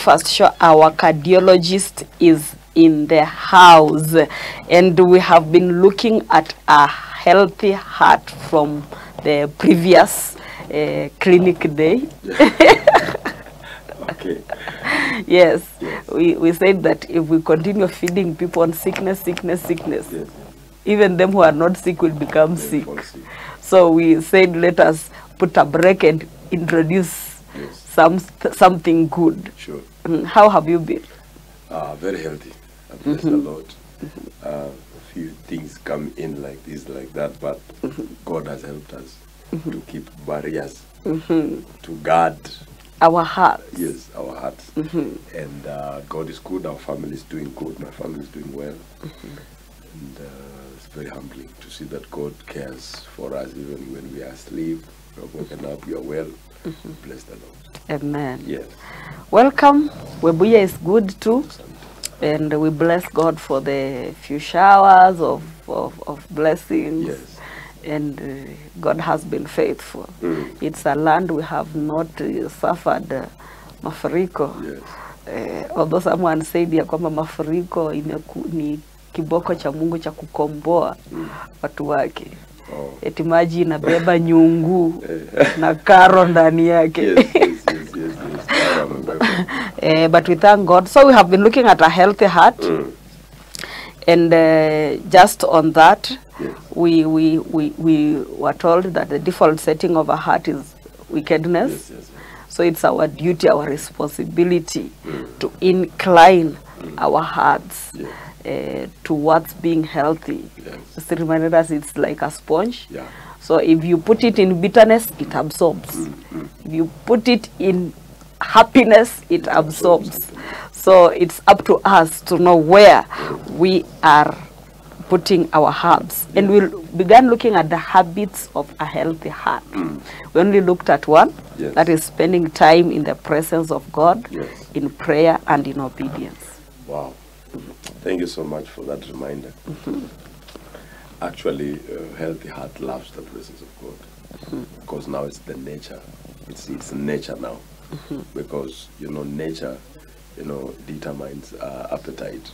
First show, our cardiologist is in the house, and we have been looking at a healthy heart from the previous uh, clinic day. Okay. yes, we, we said that if we continue feeding people on sickness, sickness, sickness, Yes. even them who are not sick will become sick. sick. So we said, let us put a break and introduce Yes. some something good. Sure. Mm, How have you been? Uh, very healthy. I bless the Lord. Uh, a few things come in like this, like that, but God has helped us to keep barriers, to guard, Our hearts. yes, our hearts. And uh, God is good. Our family is doing good. My family is doing well. And uh, it's very humbling to see that God cares for us even when we are asleep. We are woken up. We are well. Bless the Lord. Amen. Yes. Welcome. Webuye is good too. And we bless God for the few showers of, of, of blessings. Yes. And uh, God has been faithful. Mm. It's a land we have not uh, suffered uh, mafuriko. Yes. Uh, although someone said ya kwamba mafuriko imeku, ni kiboko cha Mungu cha kukomboa mm. watu wake. Oh. Eti maji inabeba nyungu na karo ndani yake. Yes, yes, Eh, but we thank God. So we have been looking at a healthy heart, Mm. and uh, just on that, Yes. we, we, we, we were told that the default setting of a heart is wickedness. Yes, yes. So it's our duty, our responsibility to incline our hearts uh, towards being healthy. Yes. Just reminded us it's like a sponge. Yeah. So if you put it in bitterness, it absorbs. If you put it in happiness, it absorbs. So it's up to us to know where we are putting our hearts. And we began looking at the habits of a healthy heart. Mm. We only looked at one, Yes. that is spending time in the presence of God, Yes. in prayer and in obedience. Wow. Thank you so much for that reminder. Mm-hmm. Actually, a healthy heart loves the presence of God mm-hmm. because now it's the nature. It's it's nature now because you know nature, you know, determines uh, appetite.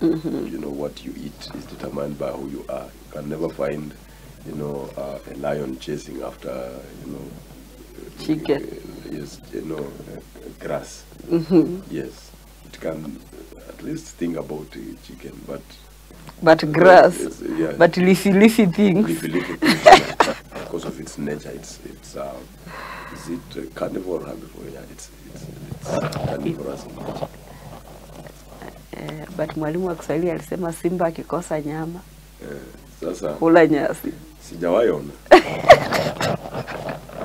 You know what you eat is determined by who you are. You can never find, you know, uh, a lion chasing after, you know, Chicken. uh, yes, you know, uh, grass. Yes, it can at least think about uh, chicken, but But grass, Yes, yeah. but leafy, leafy things. leafy leafy things, because of its nature, it's it's uh, it a carnivore herbivore? Yeah, it's it's, it's carnivorous in nature. Eh, but mwalimu wa Kiswahili alisema simba akikosa nyama Eh, sasa kula nyasi. sijawahi ona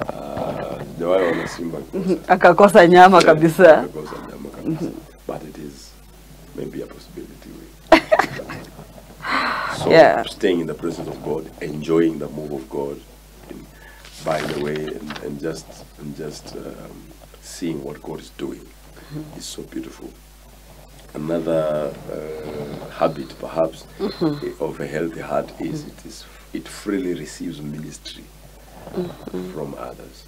Ah, sijawahi ona simba Akakosa nyama kabisa. akakosa nyama kabisa. but it is maybe a possibility so Yeah. staying in the presence of God enjoying the move of God by the way and, and just and just um, seeing what God is doing. Is so beautiful. Another uh, habit perhaps of a healthy heart is it is it freely receives ministry from others.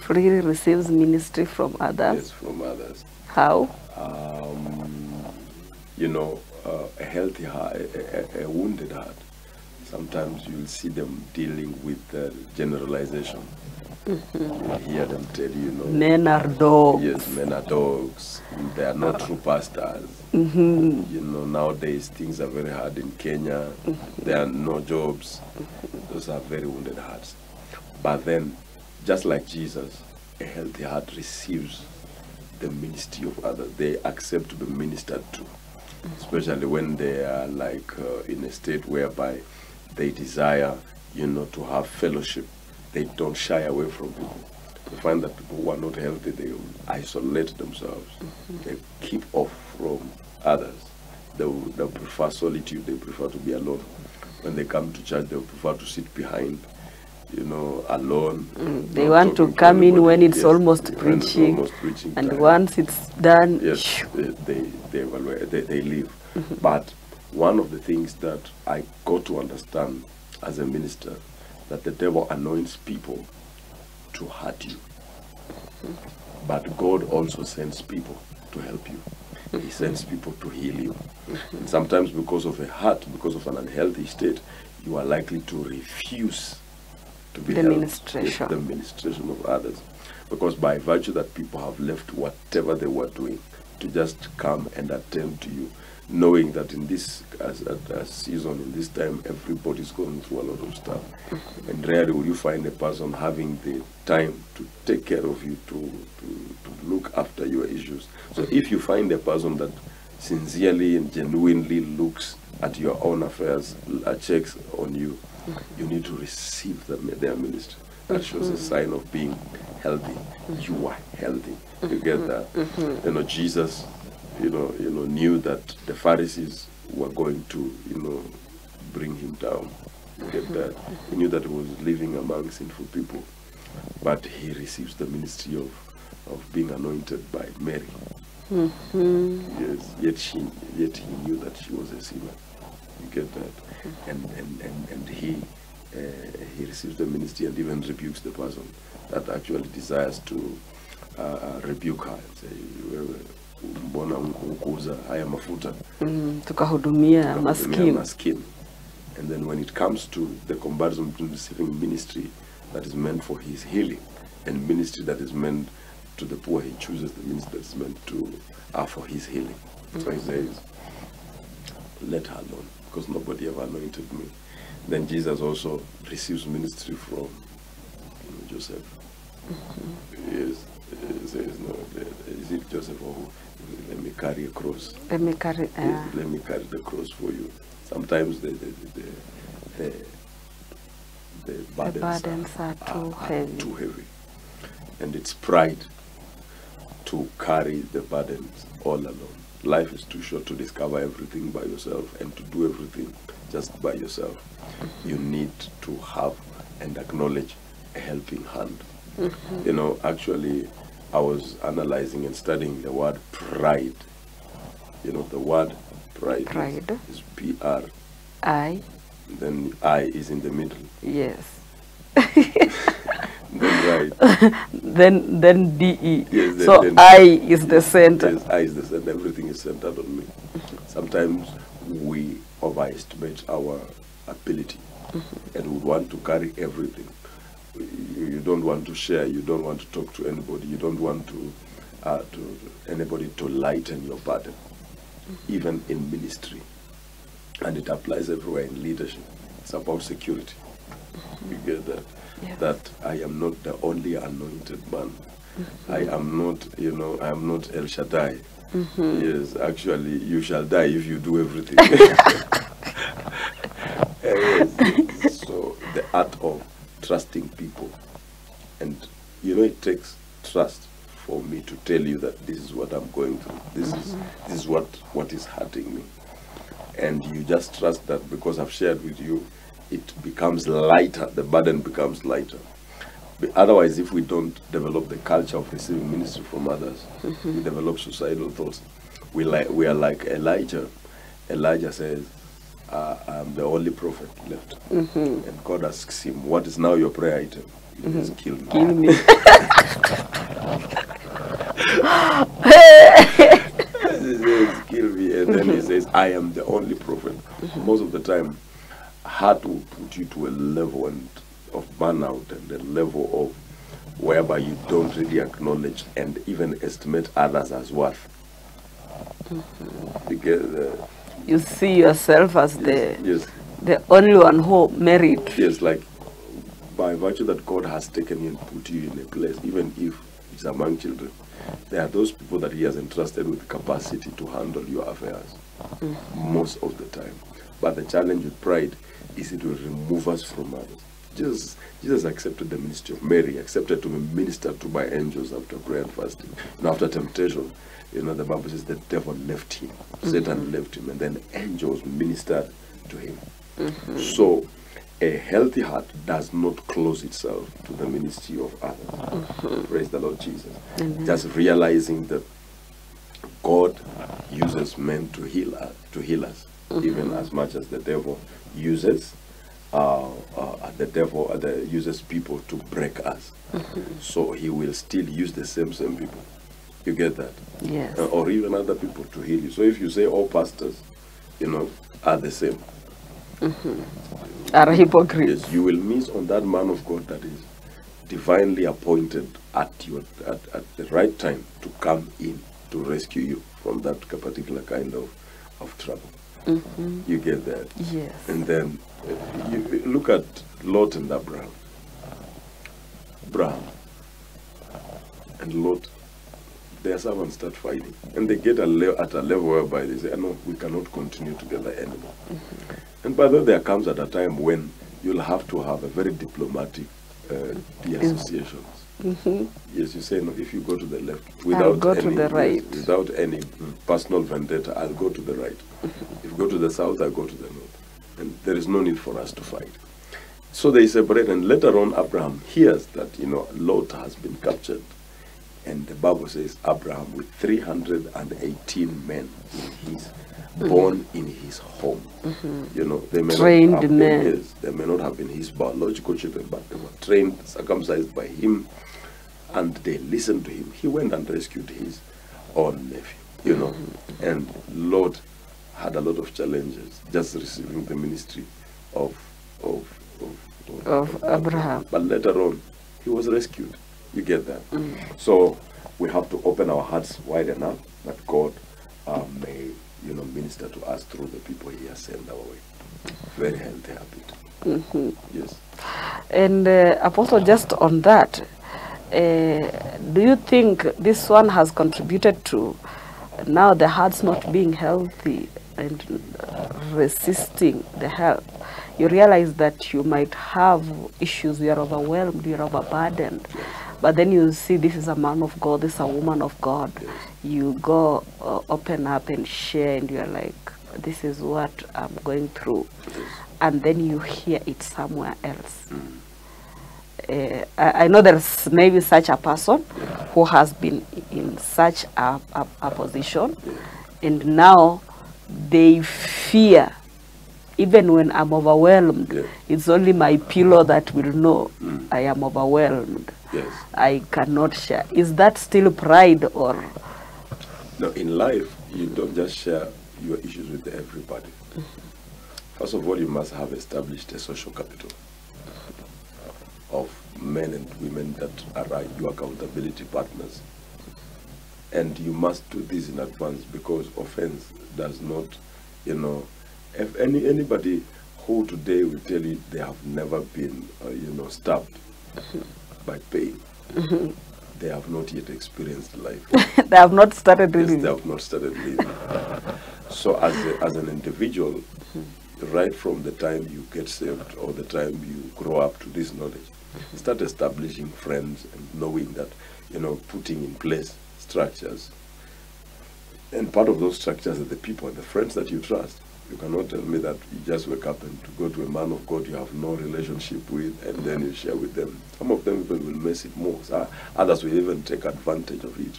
Freely receives ministry from others. yes from others. How? um, you know, uh, a healthy heart, a, a, a wounded heart. Sometimes you'll see them dealing with uh, generalization. Mm-hmm. You hear them tell you, you know, Men are dogs. yes, men are dogs. They are not uh. true pastors. Mm-hmm. You know, nowadays things are very hard in Kenya. Mm-hmm. There are no jobs. Those are very wounded hearts. But then, just like Jesus, a healthy heart receives the ministry of others. They accept to be ministered to, especially when they are like uh, in a state whereby they desire, you know, to have fellowship. They don't shy away from people. You find that people who are not healthy, they isolate themselves. Mm-hmm. They keep off from others. They, they prefer solitude. They prefer to be alone. When they come to church, they prefer to sit behind, you know, alone. Mm, they want to come in when it's Yes, almost preaching. almost preaching And time. once it's done, Yes, they, they, they, they, they leave. Mm-hmm. But one of the things that I got to understand as a minister, that the devil anoints people to hurt you. But God also sends people to help you. He sends people to heal you. And sometimes because of a hurt, because of an unhealthy state, you are likely to refuse to be The helped. ministration. The ministration of others. Because by virtue that people have left whatever they were doing to just come and attend to you, knowing that in this as, as, as season, in this time, everybody's going through a lot of stuff. And rarely will you find a person having the time to take care of you, to, to, to look after your issues. So if you find a person that sincerely and genuinely looks at your own affairs, uh, checks on you, you need to receive them, their ministry. That shows a mm-hmm. sign of being healthy. You are healthy. You get mm-hmm. that? Mm-hmm. You know, Jesus, you know, you know, knew that the Pharisees were going to, you know, bring him down. You get that? He knew that he was living among sinful people, but he receives the ministry of, of being anointed by Mary. Yes, yet she, yet he knew that she was a sinner. You get that? And and and, and he uh, he receives the ministry and even rebukes the person that actually desires to uh, uh, rebuke her and say, "Wewe, mbona kuuza haya mafuta Mm, tukahudumia maskini maskini. And then when it comes to the comparison between receiving ministry that is meant for his healing and ministry that is meant to the poor, he chooses the ministry that is meant to uh, for his healing. mm. So he says, let her alone, because nobody ever anointed me. Then Jesus also receives ministry from you know, Joseph. Yes, he says, no, is it Joseph or who? Let me carry a cross. let me carry uh, Yes, let me carry the cross for you. Sometimes the the the, the, the burdens, burdens are too heavy. too heavy, and it's pride to carry the burdens all alone. Life is too short to discover everything by yourself and to do everything just by yourself. You need to have and acknowledge a helping hand. You know, actually, I was analyzing and studying the word pride. You know, the word pride, is- Pride. is P R, I then I is in the middle. yes Then right. then then DE Yes, then- so then- I is the center Yes, I is the center. Everything is centered on me. Sometimes we overestimate our ability and we want to carry everything. You, don't want to share. You don't want to talk to anybody. You don't want to, uh, to anybody to lighten your burden, mm-hmm. even in ministry. And it applies everywhere in leadership. It's about security. Mm-hmm. You get that? Yes. That I am not the only anointed man. Mm-hmm. I am not, you know, I am not El Shaddai. Yes, actually, you shall die if you do everything. Yes. so the art of trusting people, and you know, it takes trust for me to tell you that this is what I'm going through. This is mm-hmm. this is what what is hurting me, and you just trust that because I've shared with you, it becomes lighter. The burden becomes lighter. But otherwise, if we don't develop the culture of receiving ministry from others, mm-hmm. we develop suicidal thoughts. We like we are like Elijah. Elijah says, uh, "I'm the only prophet left," mm-hmm. and God asks him, "What is now your prayer item?" He mm-hmm. says, "Kill me." kill me he says, kill me, and then he mm-hmm. says, I am the only prophet. Most of the time, heart will put you to a level and of burnout and a level of whereby you don't really acknowledge and even estimate others as worth. Because, uh, you see yourself as the yes, the only one who merit yes, like by virtue that God has taken you and put you in a place, even if it's among children, there are those people that He has entrusted with capacity to handle your affairs mm. most of the time. But the challenge with pride is it will remove us from others. Jesus, Jesus accepted the ministry of Mary, accepted to be ministered to by angels after prayer and fasting. And after temptation, you know, the Bible says the devil left him, Satan mm-hmm. left him, and then angels ministered to him. Mm-hmm. So, a healthy heart does not close itself to the ministry of others. Mm-hmm. Praise the Lord Jesus. Just realizing that God uses men to heal us, to heal us, even as much as the devil uses uh, uh, the devil uh, the, uses people to break us. So he will still use the same same people. You get that? Yes. Uh, or even other people to heal you. So if you say all pastors, you know, are the same, Are hypocrites. yes, you will miss on that man of God that is divinely appointed at your at, at the right time to come in to rescue you from that particular kind of of trouble. You get that? Yes. And then uh, you you look at Lot and Abraham. Abraham and Lot, their servants start fighting. And they get a le- at a level whereby they say, ah, no, we cannot continue together anymore. Mm-hmm. And by the way, there comes at a time when you'll have to have a very diplomatic uh, mm-hmm. de-associations. Mm-hmm. Yes, you say, no, if you go to the left, without go to any, the yes, right. without any mm, personal vendetta, I'll go to the right. if you go to the south, I'll go to the north. And there is no need for us to fight. So they separate, and later on, Abraham hears that you know Lot has been captured, and the Bible says Abraham with 318 men in his mm-hmm. born in his home. Mm-hmm. You know, they may Trained not have men. Been, yes, they may not have been his biological children, but they were trained, circumcised by him, and they listened to him. He went and rescued his own nephew. You know, mm-hmm. and Lot had a lot of challenges just receiving the ministry of of of, Of Abraham. But later on, he was rescued. You get that? So we have to open our hearts wide enough that God uh, may, you know, minister to us through the people He has sent our way. Very healthy habit. Yes. And uh, Apostle, just on that, uh, do you think this one has contributed to now the hearts not being healthy and uh, resisting the health? You realize that you might have issues, you are overwhelmed, you are overburdened, but then you see this is a man of God, this is a woman of God. You go uh, open up and share, and you're like, this is what I'm going through. And then you hear it somewhere else uh, I, I know there's maybe such a person who has been in such a, a, a position and now they fear even when I'm overwhelmed, Yeah. it's only my pillow that will know mm. I am overwhelmed. Yes. I cannot share. Is that still pride or No, in life, you don't just share your issues with everybody. First of all, you must have established a social capital of men and women that are your accountability partners. And you must do this in advance because offense does not, you know, if any anybody who today will tell you they have never been, uh, you know, stabbed by pain, they have not yet experienced life. they have not started Yes, they have not started living. so as, a, as an individual, right from the time you get saved or the time you grow up to this knowledge, start establishing friends and knowing that, you know, putting in place structures. And part of those structures are the people and the friends that you trust. You cannot tell me that you just wake up and to go to a man of God you have no relationship with and then you share with them. Some of them even will mess it more. So others will even take advantage of it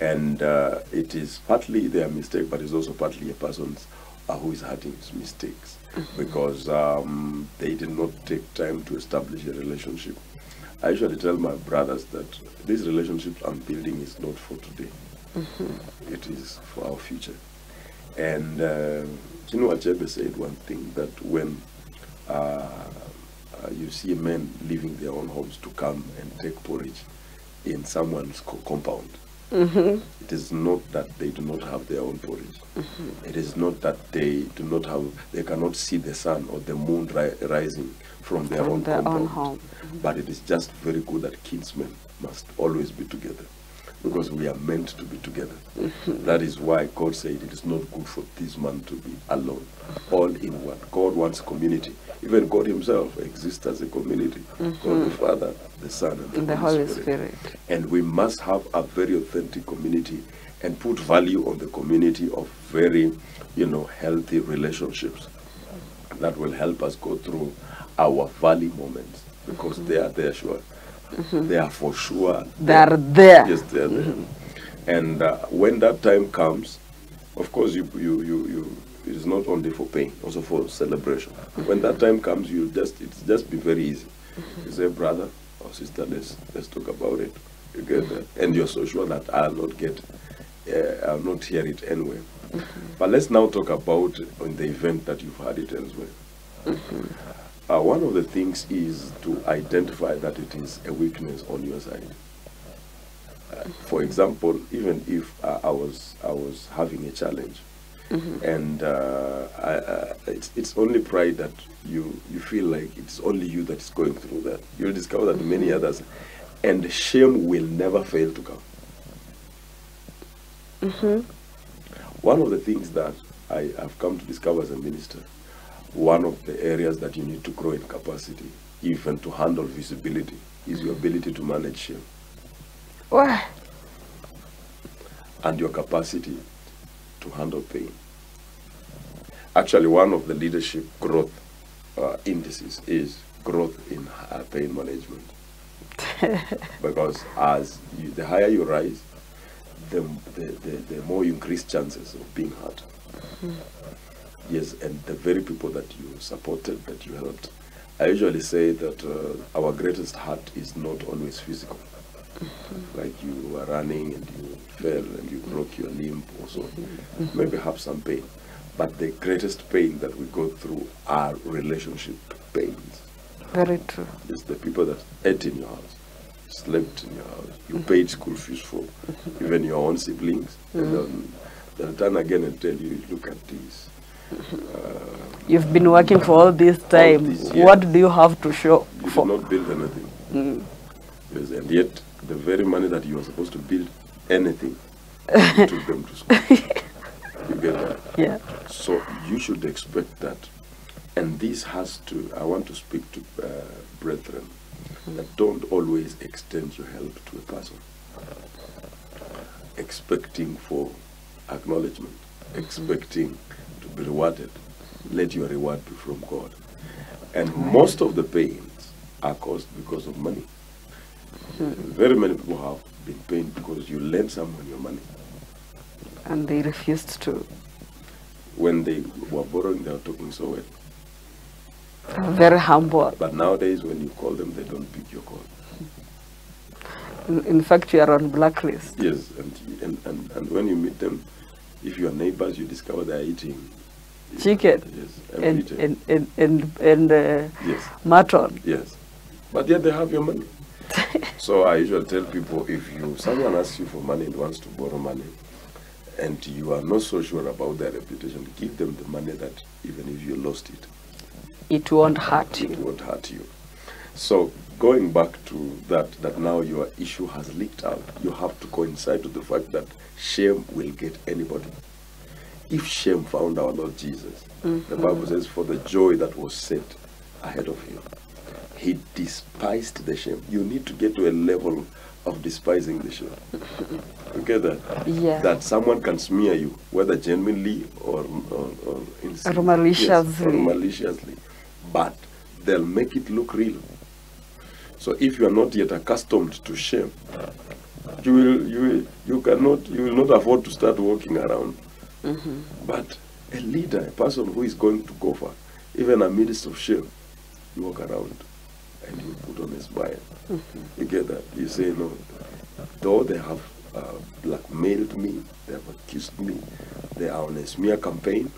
and uh, it is partly their mistake, but it's also partly a person's uh, who is hurting his mistakes because um, they did not take time to establish a relationship. I usually tell my brothers that this relationship I'm building is not for today; It is for our future. And uh, Chinua Achebe said one thing that when uh, uh, you see men leaving their own homes to come and take porridge in someone's co- compound, it is not that they do not have their own porridge. It is not that they do not have, they cannot see the sun or the moon ri- rising from their From own their own compound. home. But it is just very good that kinsmen must always be together because we are meant to be together. That is why God said it is not good for this man to be alone, all in one. God wants community. Even God Himself exists as a community. God the mm-hmm. Father, the Son, and the, the Holy, Holy Spirit? and we must have a very authentic community and put value on the community of very you know healthy relationships that will help us go through our valley moments because they are there sure Mm-hmm. they are for sure They are there. yes they are there mm-hmm. and uh, when that time comes of course you you you you it is not only for pain, also for celebration. Mm-hmm. When that time comes, you just it's just be very easy. You say, brother or sister, let's let's talk about it. You get that, and you're so sure that I'll not get, uh, I'll not hear it anyway. But let's now talk about in the event that you've had it elsewhere. Uh, one of the things is to identify that it is a weakness on your side. Uh, for example, even if uh, I was I was having a challenge, and uh, I, uh, it's it's only pride that you you feel like it's only you that is going through that. You'll discover that many others, and shame will never fail to come. One of the things that I have come to discover as a minister, one of the areas that you need to grow in capacity, even to handle visibility, is your ability to manage shame Wah. and your capacity to handle pain. Actually, one of the leadership growth uh, indices is growth in uh, pain management. because as you, the higher you rise, the, the, the, the more you increase chances of being hurt. Yes, and the very people that you supported, that you helped. I usually say that uh, our greatest hurt is not always physical. Mm-hmm. Like you were running and you fell and you broke your limb or so. Mm-hmm. Maybe have some pain. But the greatest pain that we go through are relationship pains. Very true. It's the people that ate in your house, slept in your house, you mm-hmm. paid school fees for, even your own siblings. And then they'll turn again and tell you, look at this. You've been working for all this time. this year. what do you have to show You for? not build anything. Yes, and yet the very money that you were supposed to build anything, you took them to school. you get that? Yeah. So you should expect that. And this has to, I want to speak to uh, brethren that don't always extend your help to a person, expecting for acknowledgement, expecting be rewarded. Let your reward be from God. And most of the pains are caused because of money. Very many people have been pained because you lend someone your money. And they refused to. When they were borrowing, they were talking so well. Very humble. But nowadays, when you call them, they don't pick your call. In, in fact, you are on blacklist. Yes, and, and, and, and when you meet them, if you are neighbors, you discover they are eating Chicken. Yes, And and and and, and uh, Yes, mutton. yes. But yet they have your money. so I usually tell people if you someone asks you for money and wants to borrow money, and you are not so sure about their reputation, give them the money that even if you lost it, It won't hurt it you. It won't hurt you. So going back to that, that now your issue has leaked out, you have to coincide with the fact that shame will get anybody. If shame found our Lord Jesus, the Bible says, for the joy that was set ahead of him, he despised the shame. You need to get to a level of despising the shame. Get that? Yeah. That someone can smear you, whether genuinely or, or, or. Or maliciously. Or maliciously. But they'll make it look real. So if you are not yet accustomed to shame, you will you will, you cannot you will not afford to start walking around. Mm-hmm. But a leader, a person who is going to go far, even a minister of shame, you walk around and you put on a smile. Mm-hmm. You get that? You say no. Though they have uh, blackmailed me, they have accused me, they are on a smear campaign,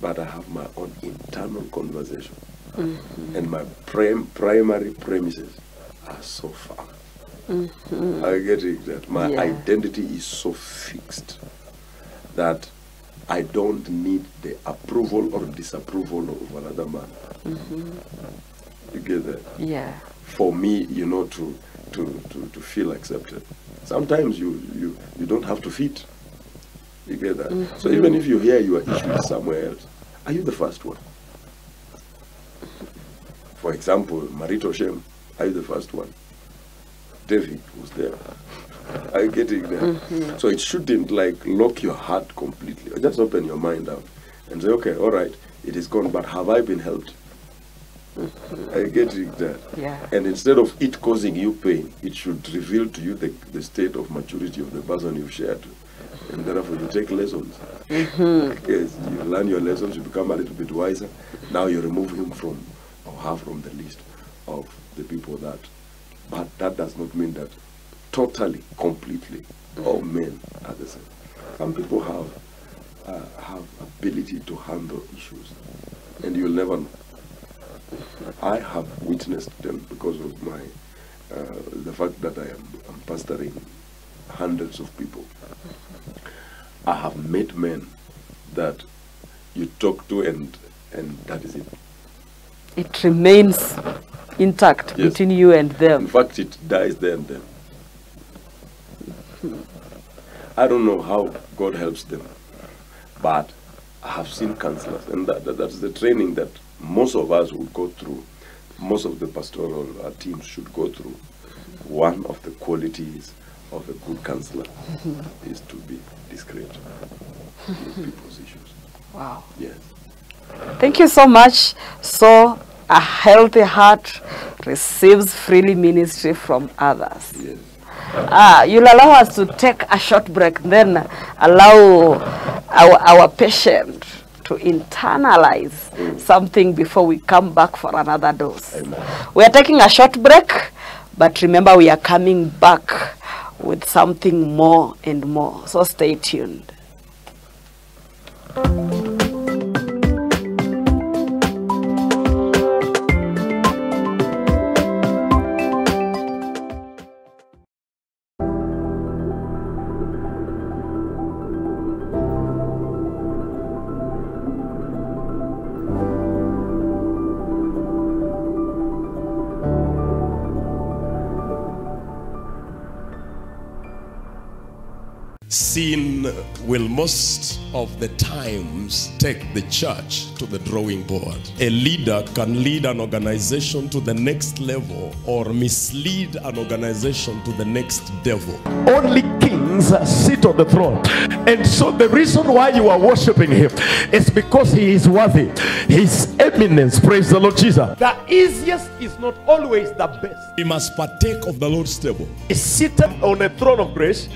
but I have my own internal conversation. Mm-hmm. And my prim- primary premises are so firm. I get it that my Yeah. identity is so fixed that I don't need the approval or disapproval of another man. Mm-hmm. You get that? Yeah. For me, you know, to to, to, to feel accepted. Sometimes you, you, you don't have to fit. You get that? So mm-hmm. even if you hear your issue somewhere else, are you the first one? For example, Marito Shem, are you the first one? David was there. Are you getting there? Mm-hmm. So it shouldn't like lock your heart completely. Just open your mind up and say, okay, all right, it is gone, but have I been helped? Mm-hmm. Are you getting that? Yeah. And instead of it causing you pain, it should reveal to you the, the state of maturity of the person you've shared and therefore you take lessons. Mm-hmm. yes, you learn your lessons, you become a little bit wiser. Now you remove him from or her from the list of the people that. But that does not mean that totally, completely, all men are the same. Some people have uh, have ability to handle issues, and you'll never know. I have witnessed them because of my uh, the fact that I am I'm pastoring hundreds of people. I have met men that you talk to and and that is it. It remains intact Yes. between you and them. In fact, it dies there and then. I don't know how God helps them, but I have seen counselors, and that, that, that's the training that most of us would go through. Most of the pastoral uh, teams should go through. One of the qualities of a good counselor is to be discreet in people's issues. Wow. Yes. Thank you so much. So, a healthy heart receives freely ministry from others. Yes. Ah, you'll allow us to take a short break, then allow our, our patient to internalize something before we come back for another dose. Amen. We are taking a short break, but remember we are coming back with something more and more. So stay tuned. Sin will most of the times take the church to the drawing board. A leader can lead an organization to the next level or mislead an organization to the next devil. only kings sit on the throne. And so the reason why you are worshiping him is because he is worthy. His eminence, praise the Lord Jesus. The easiest is not always the best. We must partake of the Lord's table. He's seated on a throne of grace,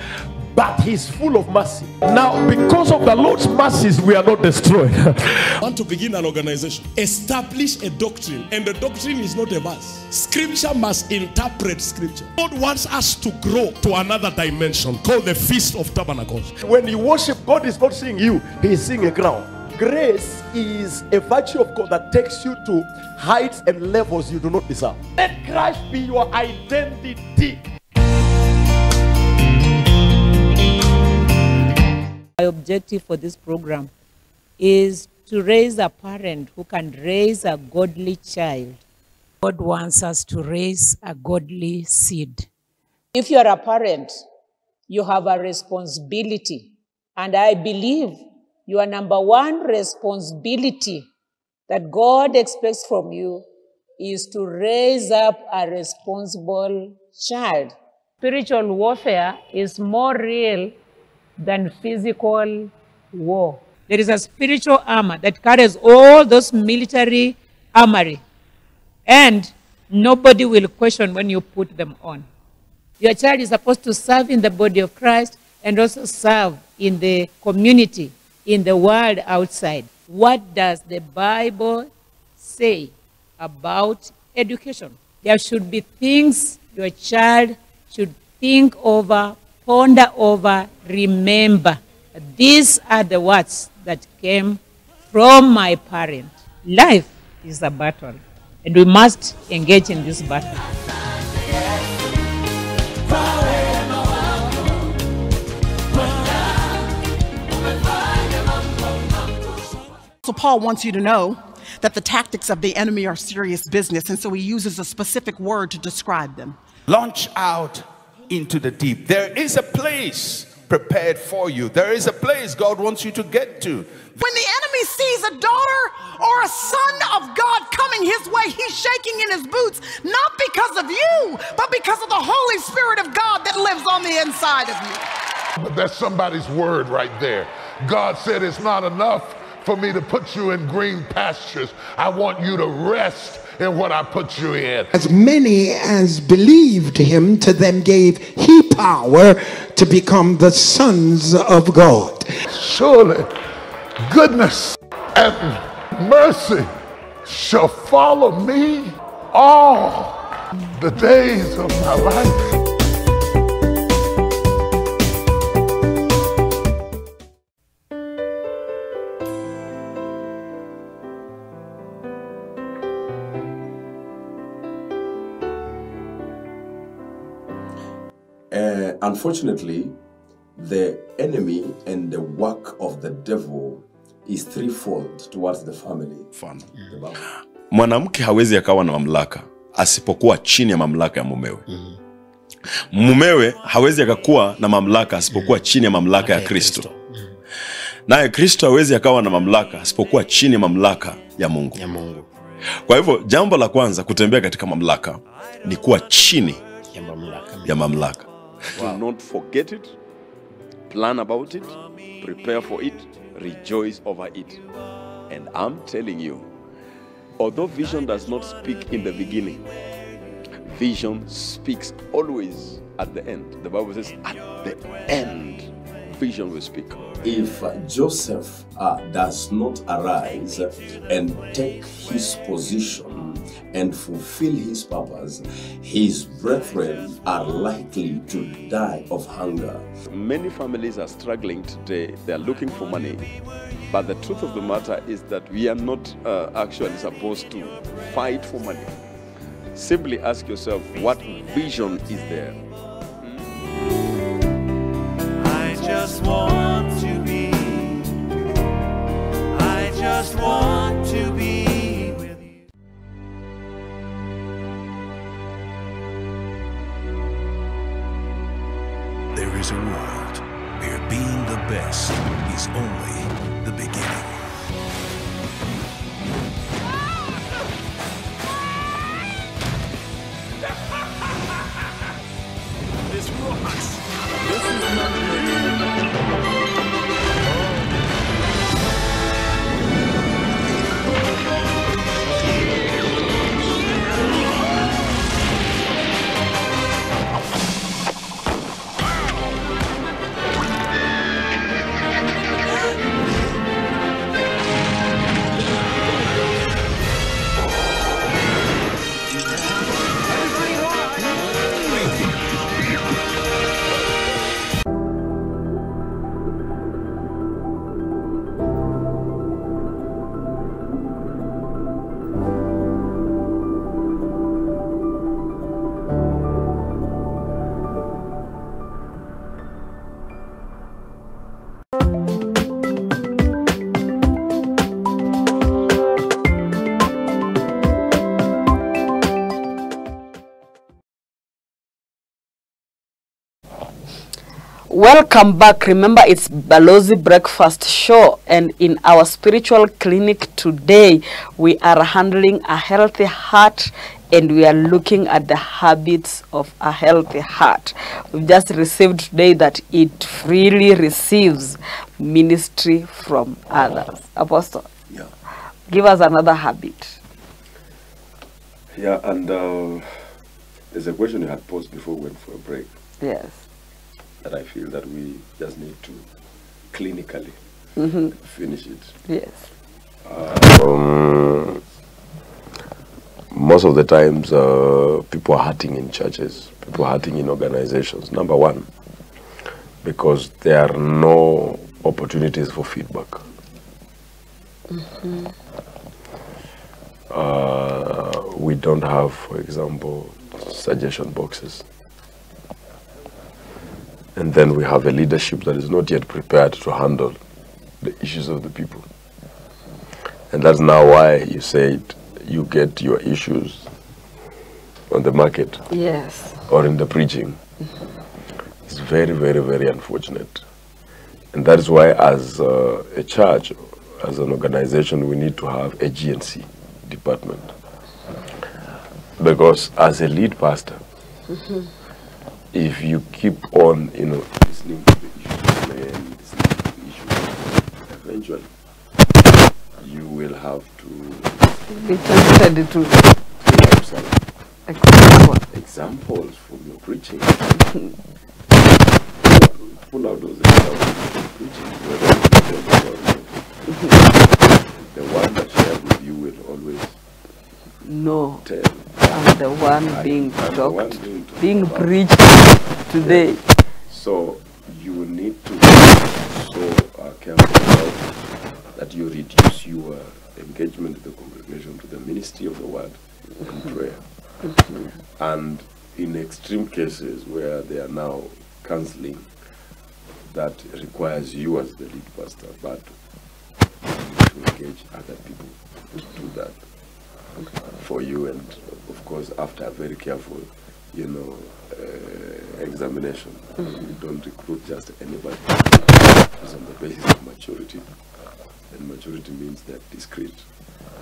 but he's full of mercy. Now, because of the Lord's mercies, we are not destroyed. want to begin an organization, establish a doctrine, and the doctrine is not a verse. Scripture must interpret scripture. God wants us to grow to another dimension called the Feast of Tabernacles. when you worship, God is not seeing you, He is seeing a crown. Grace is a virtue of God that takes you to heights and levels you do not deserve. Let Christ be your identity. My objective for this program is to raise a parent who can raise a godly child. God wants us to raise a godly seed. If you are a parent, you have a responsibility. And I believe your number one responsibility that God expects from you is to raise up a responsible child. Spiritual warfare is more real than physical war. There is a spiritual armor that carries all those military armory, and nobody will question when you put them on. Your child is supposed to serve in the body of Christ and also serve in the community, in the world outside. What does the Bible say about education? There should be things your child should think over, ponder over, remember. These are the words that came from my parent. Life is a battle, and we must engage in this battle. So Paul wants you to know that the tactics of the enemy are serious business, and so he uses a specific word to describe them. launch out into the deep. There is a place prepared for you. There is a place God wants you to get to. When the enemy sees a daughter or a son of God coming his way, he's shaking in his boots, not because of you, but because of the Holy Spirit of God that lives on the inside of you. But that's somebody's word right there. God said it's not enough for me to put you in green pastures. I want you to rest in what I put you in. As many as believed him, to them gave he power to become the sons of God. Surely goodness and mercy shall follow me all the days of my life. Unfortunately, the enemy and the work of the devil is threefold towards the family. Fun. The mwanamke hawezi akawa na mamlaka asipokuwa chini ya mamlaka ya mumewe. Mumewe hawezi akakuwa na mamlaka asipokuwa chini ya mamlaka ya kristo. Naye kristo hawezi akawa na mamlaka asipokuwa chini ya mamlaka ya mungu. Ya Mungu. Kwa hivyo jambo la kwanza kutembea katika mamlaka ni kuwa chini ya mamlaka. ya mamlaka Do not forget it, plan about it, prepare for it, rejoice over it. And I'm telling you, although vision does not speak in the beginning, vision speaks always at the end. The Bible says, at the end, vision will speak. If Joseph uh, does not arise and take his position and fulfill his purpose, his brethren are likely to die of hunger. Many families are struggling today. They are looking for money. But the truth of the matter is that we are not uh, actually supposed to fight for money. Simply ask yourself, what vision is there? I just want to be. I just want Welcome back. Remember, it's Balozi Breakfast Show, and in our spiritual clinic today, we are handling a healthy heart and we are looking at the habits of a healthy heart. We've just received today that it freely receives ministry from others. Apostle, Yeah. give us another habit. Yeah, and uh, there's a question you had posed before we went for a break Yes. That I feel that we just need to clinically Mhm. finish it. Yes. Um, most of the times, uh, people are hurting in churches, people are hurting in organizations. Number one, because there are no opportunities for feedback. Uh, we don't have, for example, suggestion boxes. And then we have a leadership that is not yet prepared to handle the issues of the people. And that's now why you said you get your issues on the market Yes. or in the preaching. It's very, very, very unfortunate. And that is why, as uh, a church, as an organization, we need to have a GNC department. Because as a lead pastor, if you keep on, you know, listening to the issues, and listening to the issues, eventually you will have to Be tempted to have some example. examples from your preaching. Pull out those examples preaching, whether it's the church or not. The one that shared with you will always No. I'm the one being I'm the one talked, being talked being preached today. So you need to be so uh, careful about that you reduce your engagement with the congregation to the ministry of the word and prayer. And in extreme cases where they are now counseling, that requires you as the lead pastor, but to engage other people to do that for you and of course after a very careful you know uh, examination. You don't recruit just anybody. It's on the basis of maturity. And maturity means they're discreet.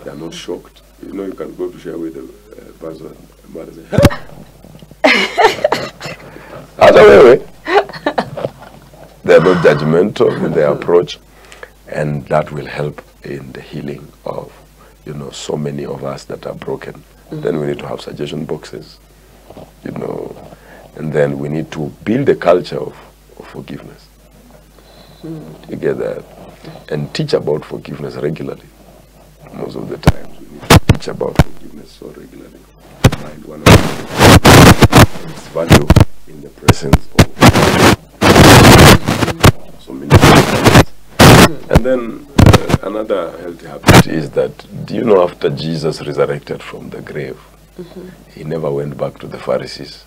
They're not shocked. You know you can go to share with a uh, person and say hata they're not judgmental in their approach and that will help in the healing of you know so many of us that are broken. Then we need to have suggestion boxes you know. And then we need to build a culture of, of forgiveness together and teach about forgiveness regularly. Most of the times we need to teach about forgiveness so regularly. Find one of its value in the presence of so many. People. And then Uh, another healthy habit is that do you know after Jesus resurrected from the grave, mm-hmm. he never went back to the Pharisees.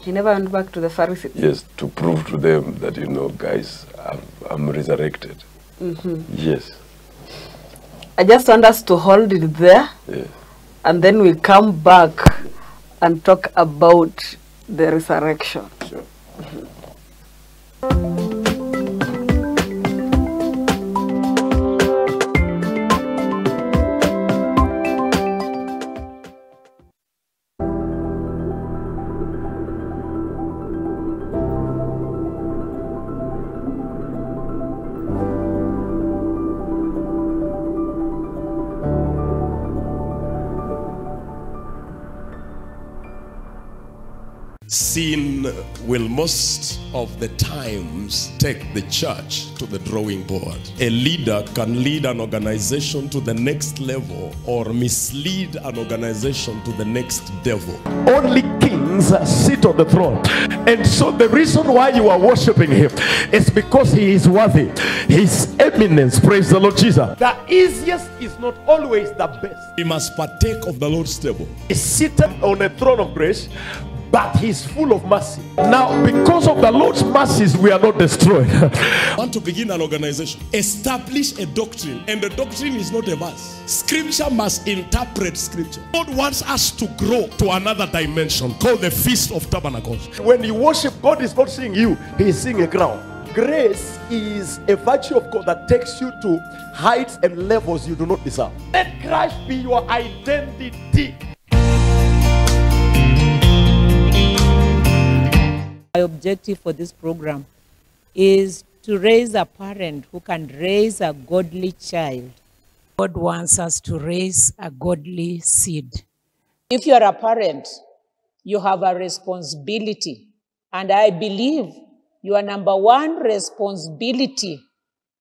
He never went back to the Pharisees. Yes, to prove to them that you know, guys, I'm, I'm resurrected. Mhm. Yes, I just want us to hold it there yeah. and then we come back and talk about the resurrection. Sure. Sin most of the times take the church to the drawing board. A leader can lead an organization to the next level or mislead an organization to the next devil. Only kings sit on the throne. And so the reason why you are worshiping him is because he is worthy. His eminence, praise the Lord Jesus. The easiest is not always the best. We must partake of the Lord's table. He's seated on a throne of grace, but he's full of mercy. Now, because of the Lord's mercies, we are not destroyed. want to begin an organization, establish a doctrine, and the doctrine is not a verse. Scripture must interpret scripture. God wants us to grow to another dimension called the Feast of Tabernacles. when you worship, God is not seeing you, He is seeing a crown. Grace is a virtue of God that takes you to heights and levels you do not deserve. Let Christ be your identity. My objective for this program is to raise a parent who can raise a godly child. God wants us to raise a godly seed. If you're a parent, you have a responsibility. And I believe your number one responsibility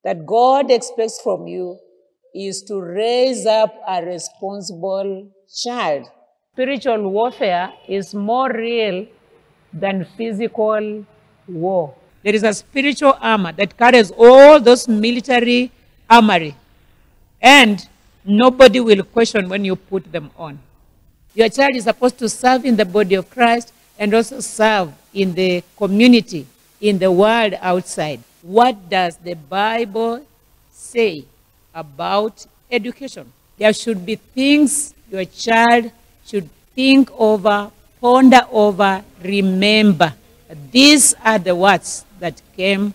that God expects from you is to raise up a responsible child. Spiritual warfare is more real than physical war. There is a spiritual armor that carries all those military armory, and nobody will question when you put them on. Your child is supposed to serve in the body of Christ and also serve in the community, in the world outside. What does the Bible say about education? There should be things your child should think over, ponder over, remember. These are the words that came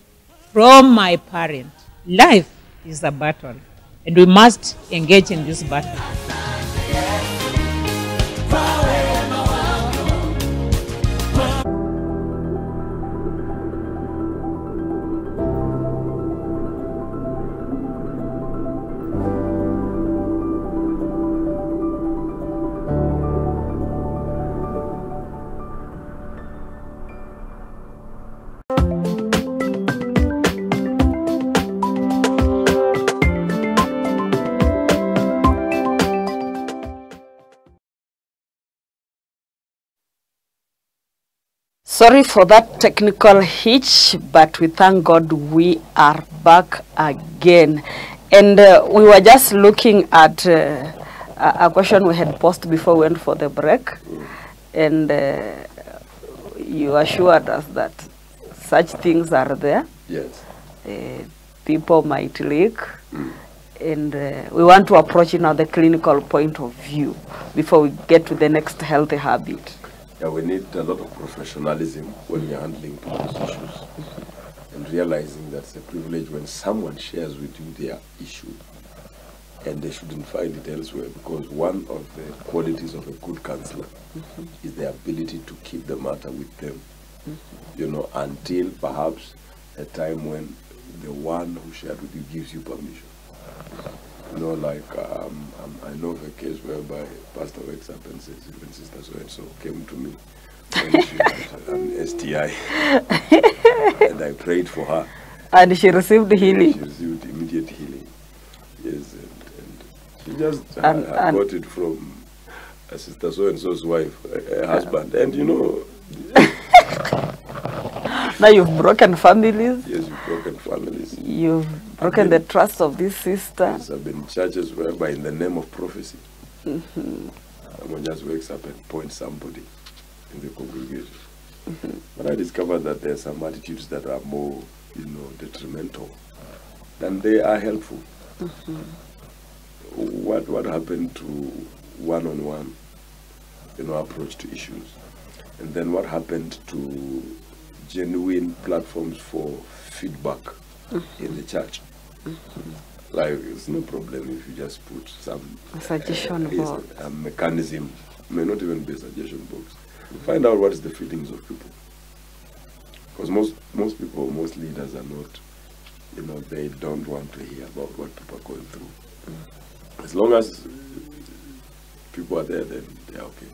from my parent. Life is a battle, and we must engage in this battle. Sorry for that technical hitch, but we thank God we are back again. And uh, we were just looking at uh, a question we had posed before we went for the break. And uh, you assured us that such things are there. Yes. Uh, people might leak. And uh, we want to approach it now the clinical point of view before we get to the next healthy habit. Yeah, we need a lot of professionalism when we're handling people's issues and realizing that it's a privilege when someone shares with you their issue and they shouldn't find it elsewhere because one of the qualities of a good counselor mm-hmm. is the ability to keep the matter with them, you know, until perhaps a time when the one who shared with you gives you permission. You know, like um, um, I know of a case whereby Pastor wakes up and says, even Sister so and so came to me when she had an STI, and I prayed for her. And she received healing. She received immediate healing. Yes, and, and she just And- had and- got it from a sister so and so's wife, a, a husband, and you know, Now you've broken families. yes, you've broken families. You've broken the trust of this sister. Yes, I've been churches whereby, in the name of prophecy, uh, Mhm. someone just wakes up and points somebody in the congregation. Mm-hmm. But I discovered that there are some attitudes that are more, you know, detrimental than they are helpful. Mm-hmm. What what happened to one-on-one, you know, approach to issues, and then what happened to genuine platforms for feedback mm-hmm. in the church? Like it's no problem if you just put some A suggestion yes, box. a mechanism, may not even be a suggestion box. Find out what is the feelings of people. Because most most people, most leaders are not, you know, they don't want to hear about what people are going through. As long as uh, people are there, then they're okay.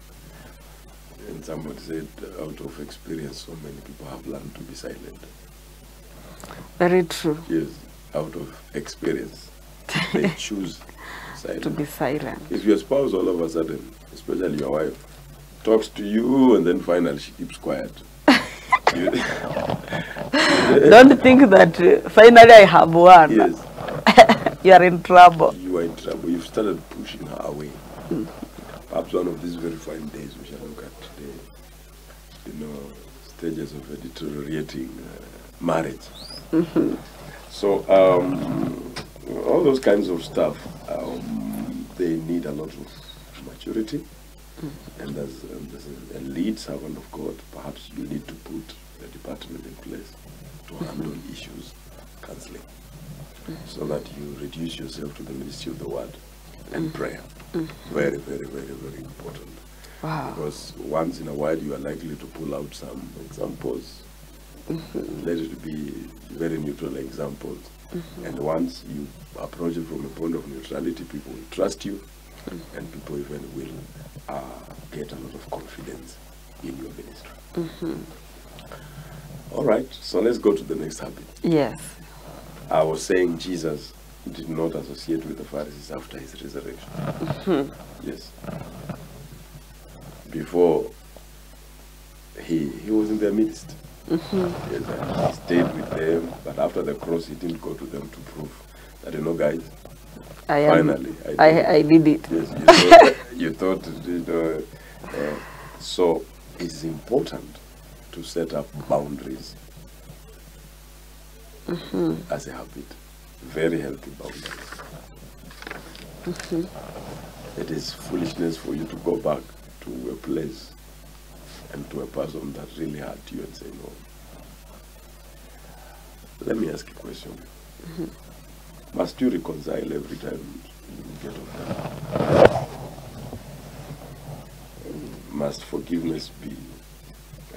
And somebody said, uh, out of experience, so many people have learned to be silent. Very true. Yes, out of experience, they choose. To be silent. If your spouse all of a sudden, especially your wife, talks to you and then finally she keeps quiet. Don't think that uh, finally I have one. Yes. you are in trouble. You are in trouble. You've started pushing her away. Perhaps one of these very fine days we shall look at today, you know, stages of a deteriorating uh, marriage. Mhm. So, um, all those kinds of stuff, um, they need a lot of maturity. And as, um, as a, lead servant of God, perhaps you need to put a department in place to handle issues, counseling, so that you reduce yourself to the ministry of the word and prayer. Very, very, very, very important. Wow. Because once in a while you are likely to pull out some examples. Let it be very neutral examples. Mhm. And once you approach it from a point of neutrality, people will trust you and people even will uh, get a lot of confidence in your ministry. Mhm. All right, so let's go to the next habit. Yes. I was saying Jesus did not associate with the Pharisees after his resurrection. Mhm. Yes. Before he he was in their midst. Mhm. Yes, and he stayed with them, but after the cross he didn't go to them to prove that you know guys. I am- finally I- I did it. Yes, you thought, you thought you know, uh, so it's important to set up boundaries Mhm. as a habit. Very healthy boundaries. Mhm. It is foolishness for you to go back to a place and to a person that really hurt you and say no. Let me ask you a question. Mhm. Must you reconcile every time you get offended? Must forgiveness be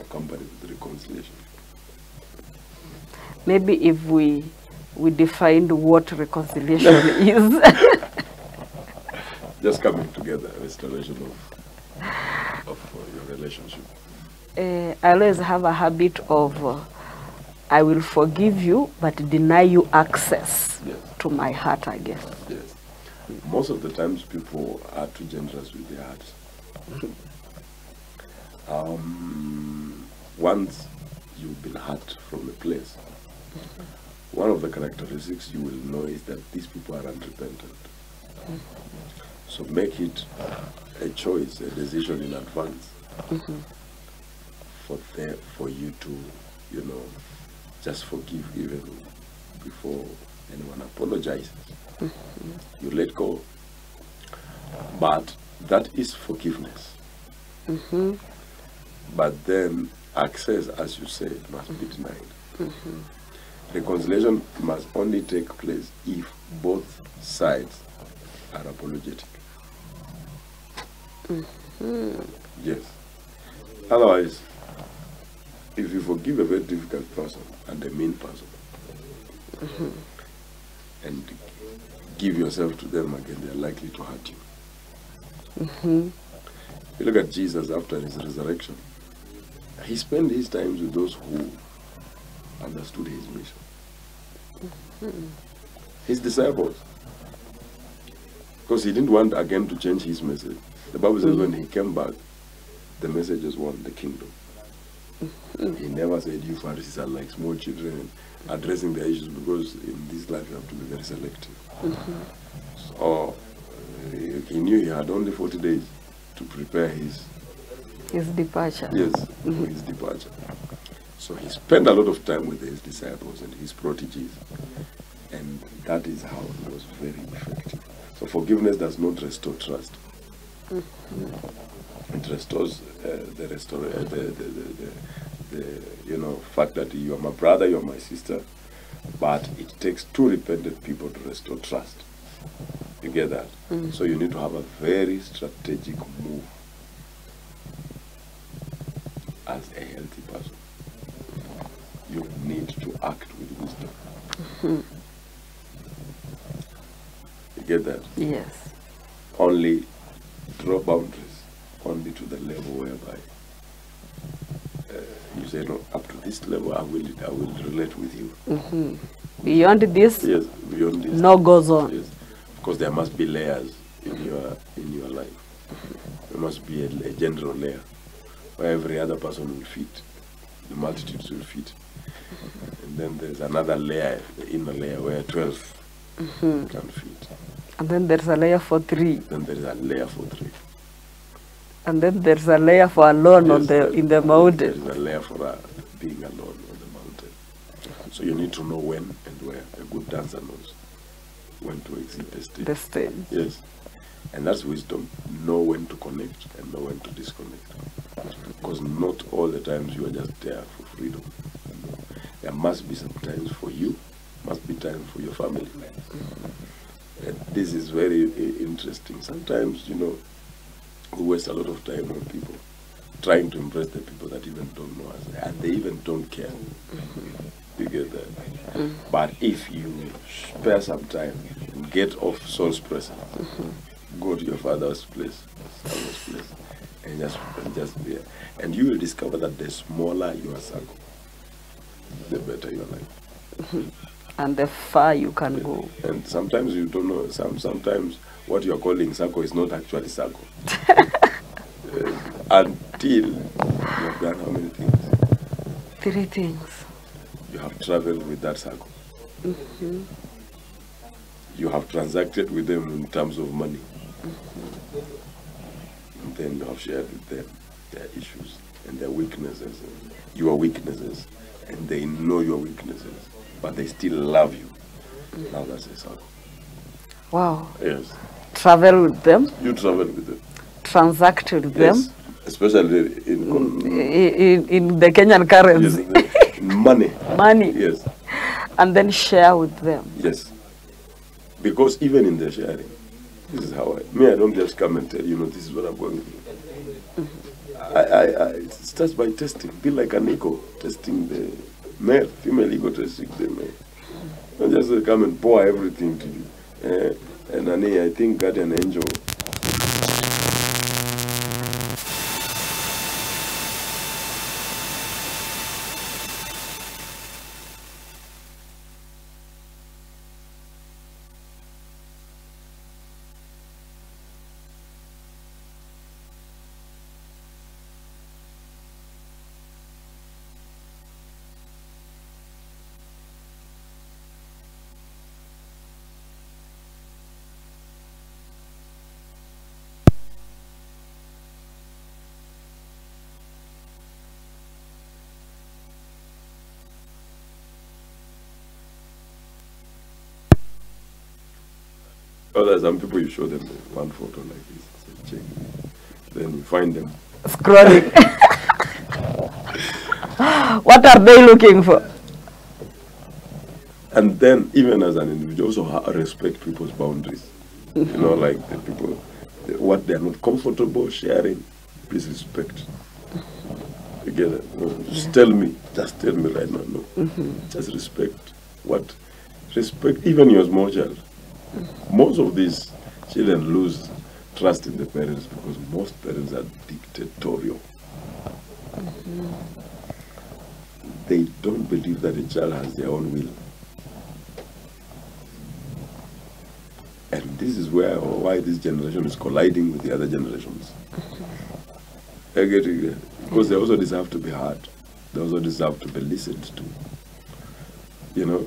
accompanied with reconciliation? Maybe if we we defined what reconciliation is. Just coming together, restoration of of uh, your relationship. Uh, I always have a habit of uh, I will forgive you but deny you access Yes. to my heart again. Yes. Most of the times people are too generous with their hearts. Um, once you've been hurt from a place, one of the characteristics you will know is that these people are unrepentant. So make it a choice, a decision in advance for the, for you to, you know, just forgive even before anyone apologizes. You let go. But that is forgiveness. Mhm. But then access, as you said, must be denied. Reconciliation must only take place if both sides are apologetic. Yes. Otherwise, if you forgive a very difficult person and a mean person mm-hmm. and give yourself to them again, they are likely to hurt you. Mhm. You look at Jesus after his resurrection. He spent his times with those who understood his mission. Mm-hmm. His disciples. Because he didn't want again to change his message. The Bible says mm-hmm. when he came back, the message was one, the kingdom. He never said you Pharisees are like small children addressing their issues because in this life you have to be very selective. So uh, he knew he had only 40 days to prepare his His departure. yes for his departure. So he spent a lot of time with his disciples and his proteges, and that is how it was very effective. So forgiveness does not restore trust. It restores uh, the restore uh, the, the, the, the, you know fact that you are my brother, you are my sister, but it takes two repentant people to restore trust. You get that? Mm. So you need to have a very strategic move as a healthy person. You need to act with wisdom. Mhm. You get that? Yes. Only draw boundaries, to the level whereby uh, you say, no, up to this level, I will, I will relate with you. Mhm. Beyond this, Yes, beyond this. no goes on. Yes, because there must be layers in your in your life. There must be a, a general layer where every other person will fit, the multitudes will fit, and then there's another layer, the inner layer, where twelve Mhm. can fit. And then there's a layer for three. Then there is a layer for three. And then there's a layer for alone on the in the mountain. There's a layer for uh, being alone on the mountain. So you need to know when and where. A good dancer knows when to exit the stage. The stage. Yes. And that's wisdom. Know when to connect and know when to disconnect. Because not all the times you are just there for freedom. There must be some times for you, must be time for your family. And this is very uh, interesting. Sometimes, you know, we waste a lot of time on people trying to impress the people that even don't know us and they even don't care. You get that? But if you spare some time and get off Saul's presence, go to your father's place, place, and just and just be, and you will discover that the smaller your circle, the better your life. And the far you can go. And sometimes you don't know. Some sometimes what you are calling circle is not actually circle. Uh, until you have done how many things? Three things. You have traveled with that circle. Mhm. You have transacted with them in terms of money. And then you have shared with them their issues and their weaknesses, and your weaknesses, and they know your weaknesses, but they still love you. Now that's a circle. Wow. Yes. Travel with them, You travel with them. transact with them. Yes. Especially in, mm, In, in the Kenyan currency. yes, money. Money. Yes. And then share with them. Yes. Because even in the sharing, this is how I, me, I don't just come and tell you, know, this is what I'm going through. Mm-hmm. I, I, I, it starts by testing. Be like an ego, testing the male, female ego testing the male. Don't just uh, come and pour everything to you. Eh, and I think guardian angel There's some people you show them one photo like this. Say, check. Then you find them. Scrolling. what are they looking for? And then, even as an individual, also respect people's boundaries. You know, like the people, the- what they are not comfortable sharing, please respect. You get it? No, just tell me. Just tell me right now. No. Mm-hmm. Just respect. What? Respect even your small child. Most of these children lose trust in the parents because most parents are dictatorial. They don't believe that a child has their own will. And this is where why this generation is colliding with the other generations. I get it? Because they also deserve to be heard. They also deserve to be listened to. You know,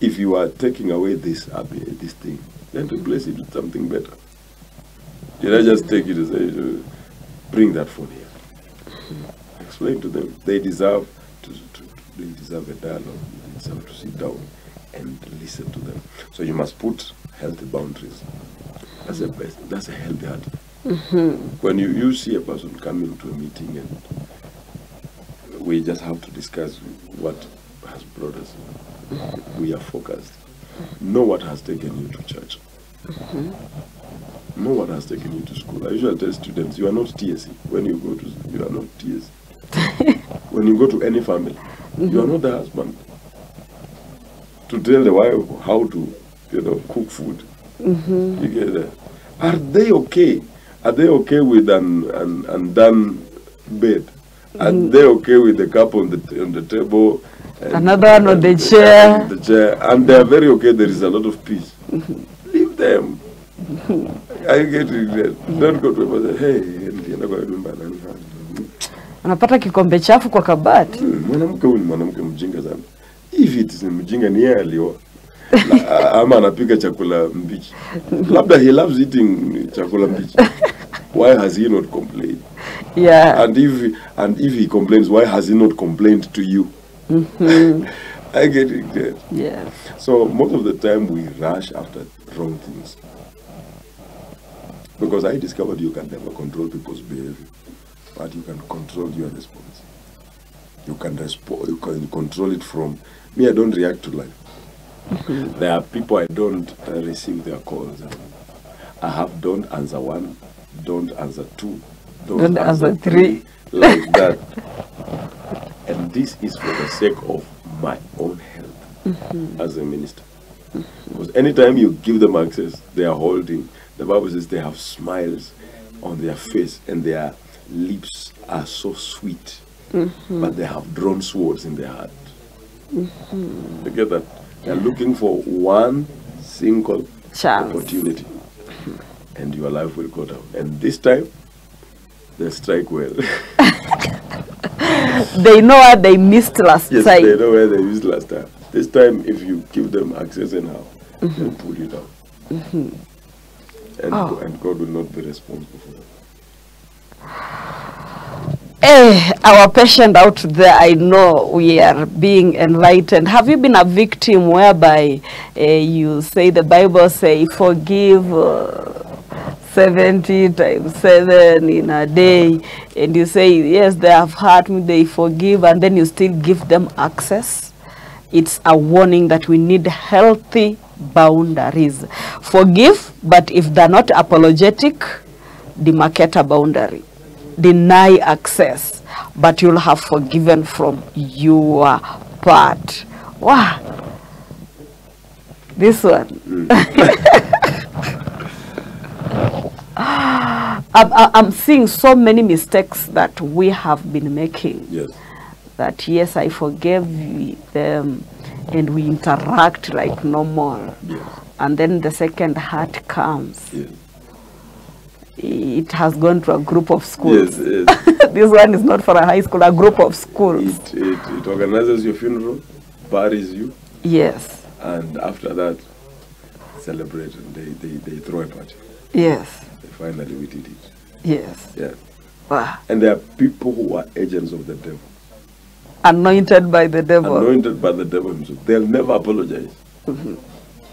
if you are taking away this happy, this thing, then replace it with something better. You know, just take it and say, uh, bring that phone here. Explain to them. They deserve to, to, to they deserve a dialogue. They deserve to sit down and listen to them. So you must put healthy boundaries. That's a best. That's a healthy heart. When you, you see a person coming to a meeting and we just have to discuss what has brought us. We are focused. Know what has taken you to church. Know what has taken you to school. I usually tell students, you are not TSC. When you go to, you are not TSC. when you go to any family, you are not the husband. To tell the wife how to, you know, cook food. Mm-hmm. You get that? Are they okay? Are they okay with an, an undone bed? Are mm. they okay with the cup on the on the table? And- Another one on the chair. The chair, and they are very okay. There is a lot of peace. Leave them. I get it. Don't go to say, Hey, you're Hey, going to do bad. Anapata kikombe chafu kwa kabati. Hmm, Mwanamke huyu ni mwanamke mjinga sana. Hivi it is mjinga ni yeye alioa. La- ama anapika chakula mbichi. Labda he loves eating chakula mbichi. Why has he not complained? Yeah. And if and if he complains, why has he not complained to you? I get it. Get. Yes. So most of the time we rush after wrong things. Because I discovered you can never control people's behavior, but you can control your response. You can respond. You can control it from me. I don't react to life. There are people I don't uh, receive their calls. I have don't answer one, don't answer two, don't, Don't answer three. like that. this is for the sake of my own health mm-hmm. as a minister. Because anytime you give them access, they are holding. The Bible says they have smiles on their face and their lips are so sweet, mm-hmm. but they have drawn swords in their heart. Mm-hmm. You get that? They're looking for one single Chance. opportunity, and your life will go down. And this time, they strike well. They know what they missed last yes, time. they know where they used last time. This time, if you give them access and how, they'll pull you down. And, Oh. and God will not be responsible for that. Eh, our patient out there, I know we are being enlightened. Have you been a victim whereby uh, you say the Bible say forgive uh, 70 times 7 in a day and you say yes they have hurt me they forgive and then you still give them access. It's a warning that we need healthy boundaries. Forgive but if they're not apologetic demarcate a boundary. Deny access but you'll have forgiven from your part. Wow this one mm. I'm, I'm I'm seeing so many mistakes that we have been making. Yes. that yes i forgave them and we interact like normal. And then the second heart comes. Yes. it has gone to a group of schools. Yes, yes. this one is not for a high school a group of schools. It, it, it organizes your funeral, buries you, yes. And after that, celebrate and they, they, they throw a party. yes finally we did it. yes Yeah. Wow. And there are people who are agents of the devil, anointed by the devil anointed by the devil himself. They'll never apologize.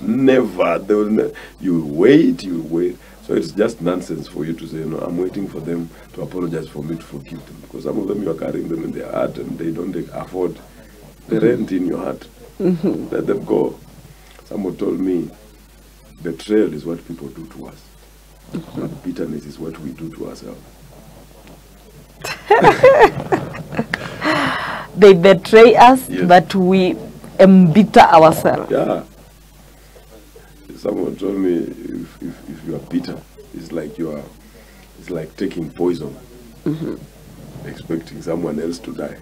Never. They will ne- you wait, you wait. So it's just nonsense for you to say, no, I'm waiting for them to apologize for me to forgive them. Because some of them you are carrying them in their heart and they don't afford the rent in your heart. Mhm. Let them go. Someone told me betrayal is what people do to us. Bitterness is what we do to ourselves. They betray us, Yes. but we embitter ourselves. Yeah. Someone told me if, if, if you are bitter, it's like you are it's like taking poison, Mhm. expecting someone else to die.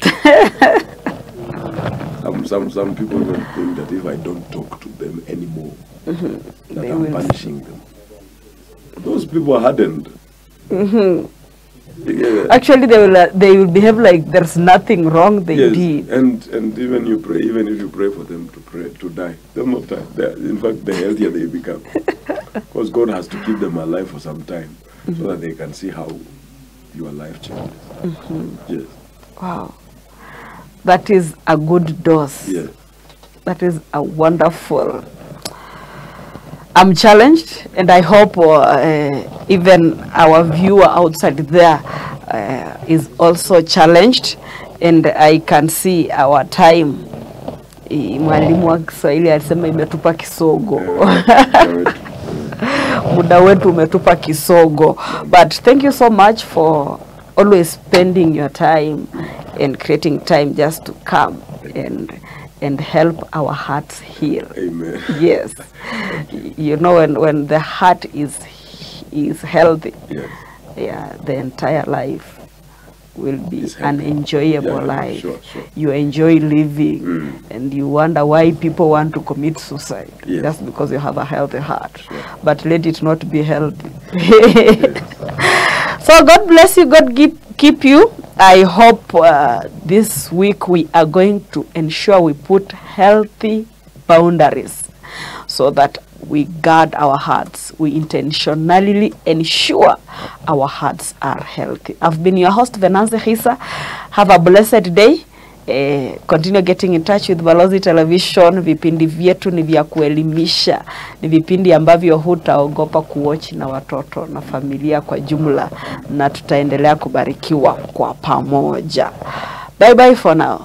some, some some people even think that if I don't talk to them anymore, Mhm. that They I'm will- punishing them. Those people are hardened. Mhm. Yeah. Actually, they will uh, they will behave like there's nothing wrong they yes, did. and and even you pray, even if you pray for them to pray to die, they'll not die. They're, in fact, the healthier they become, because God has to keep them alive for some time, so that they can see how your life changes. Mhm. Yes, Wow, that is a good dose. yes, That is a wonderful. I'm challenged, and I hope uh, even our viewer outside there uh, is also challenged, and I can see our time. Mwalimu wa Kiswahili alisema imetupa kisogo. Muda wetu umetupa kisogo. But thank you so much for always spending your time and creating time just to come and and help our hearts heal. Amen. Yes. You know when when the heart is is healthy, yes. yeah, the entire life will be an enjoyable Yeah, life. sure, sure. You enjoy living mm. and you wonder why people want to commit suicide Yes. just because you have a healthy heart. But let it not be healthy. so God bless you, God keep, keep you. I hope uh, this week we are going to ensure we put healthy boundaries so that we guard our hearts. We intentionally ensure our hearts are healthy. I've been your host, Venanze Hisa. Have a blessed day. Eh, continue getting in touch with Balozi Television. Vipindi vyetu ni vya kuelimisha, ni vipindi ambavyo hutaogopa kuwatch na watoto na familia kwa jumla, na tutaendelea kubarikiwa kwa pamoja. Bye bye for now.